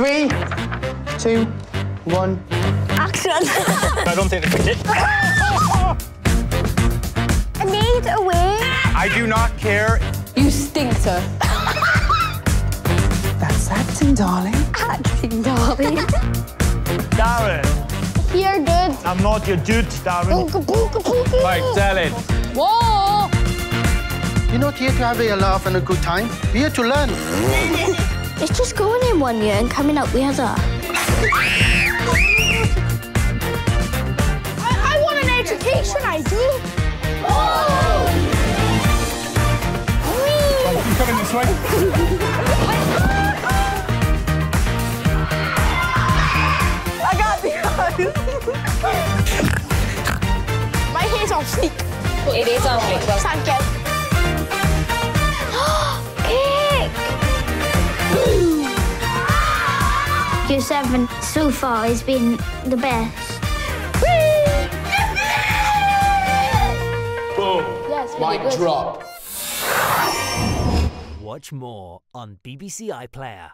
Three, two, one. Action. I don't take the cricket. I need a win. I do not care. You stink, sir. That's acting, darling. Acting, darling. Darren, You're good. I'm not your dude, Darren. Booga, booga, booga. Right, Dylan. Whoa! You're not here to have a laugh and a good time. We're here to learn. It's just going in one year and coming out the other. I, I want an education, I do. You coming this way? I got the My hair's on fleek. It is on fleek. Thank you. Kick! Year seven so far has been the best. Boom. yes, really good. drop. Watch more on BBC iPlayer.